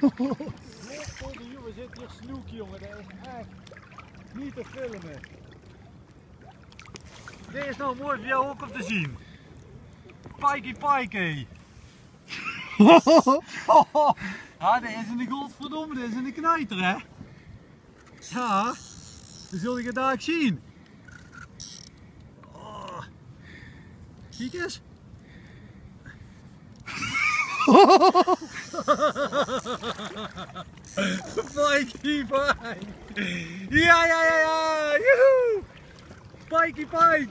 we zitten hier snoek jongen, dat is echt niet te filmen. Dit is nou mooi voor jou ook om te zien. Pikey pikey. ja, dit is een godverdomme, dit is een knijter hè. Ja, dat zul je daar zien. Oh. Kijk eens. Pikey Pike! Ja, ja, ja, ja! Joehoe! Pikey Pike!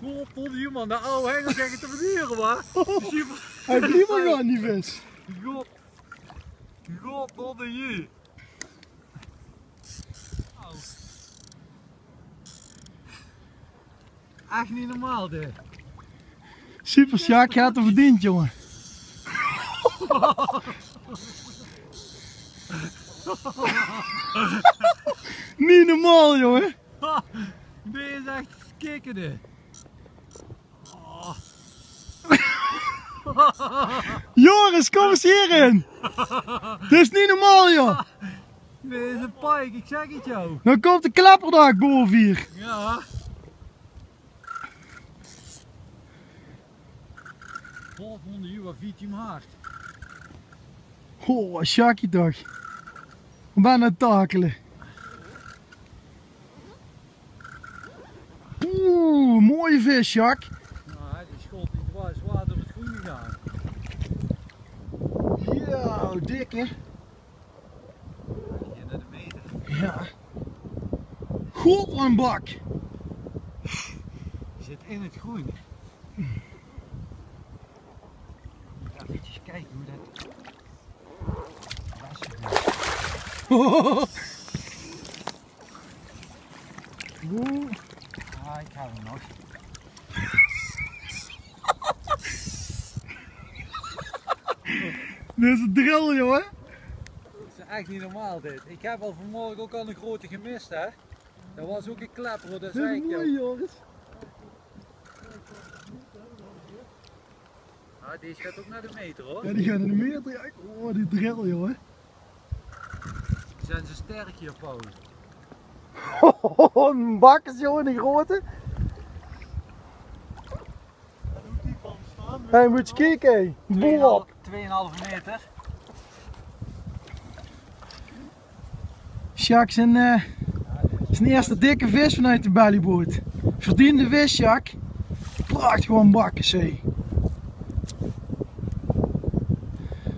Godverdomme man, de oude hengel zeggen te verduren. Super. Hij blijft maar gaan die vis. God. Godverdomme je. Echt niet normaal dit. Super Sjaak, je had het verdiend jongen. Niet normaal jongen. Dit is echt kikkende. Oh. Joris, kom eens hierin. Dit is niet normaal joh. Dit is een pike, ik zeg het jou. Dan komt de klapperdag boven hier. Ja. Volgende uur viert hem hard. Oh, Sjaakie toch. Bijna takelen. Oeh, mooie vis, Jack. Nou, die schot die was zwaar door het groen gegaan. Ja, dik hè? Hier naar de meter. Ja. Wat een bak. Zit in het groen. Ik ga eventjes kijken hoe dat... Oeh. Ah, ik hou hem nog. Dit is een drill, jongen. Het is echt niet normaal dit. Ik heb al vanmorgen ook al een grote gemist hè. Dat was ook een klepper, dat Dit zei is ik mooi, jou. Joris. Ah, deze gaat ook naar de meter hoor. Ja, die gaan in de meter. Ja. Oh, die drill, jongen. Zijn ze sterk hier, Paul? Oh, een bakkes, jongen, die grote. Hé, hey, moet je kijken. Boel op. 2,5 meter. Jacques zijn, eh, zijn eerste dikke vis vanuit de bellyboot. Verdiende vis, Jacques. Prachtig gewoon bakkes, hé.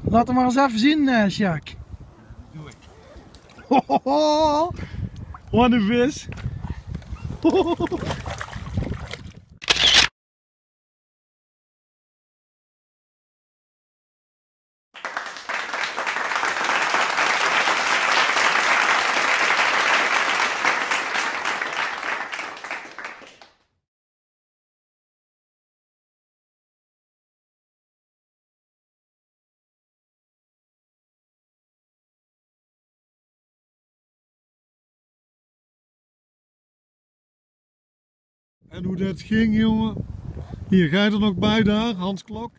Laat hem maar eens even zien, Jacques. Doe ik. Hohoho, Wat een En hoe dat ging, jongen. Hier, ga je er nog bij daar, Hans Klok?